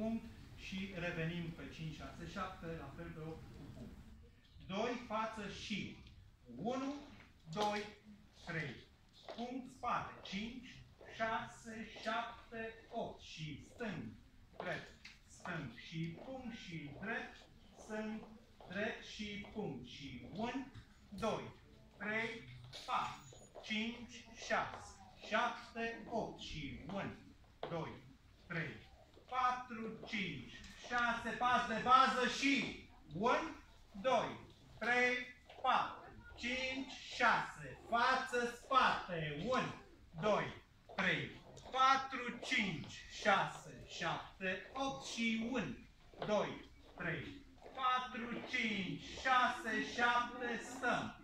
punct și revenim pe 5, 6, 7, la fel pe 8 cu punct. 2 față și. 1, 2, 3. Punct spate. 5, 6, 7, 8 și stâng, drept, stâng și punct și drept, stâng, drept și punct. Și 1, 2, 3, 4, 5, 6, 7, 8 și 1, 2, 3, 4, 5, 6, pas de bază și 1, 2, 3, 4, 5, 6, față, spate, 1, 2, 3, 4, 5, 6, 7, 8 și 1, 2, 3, 4, 5, 6, 7, stăm.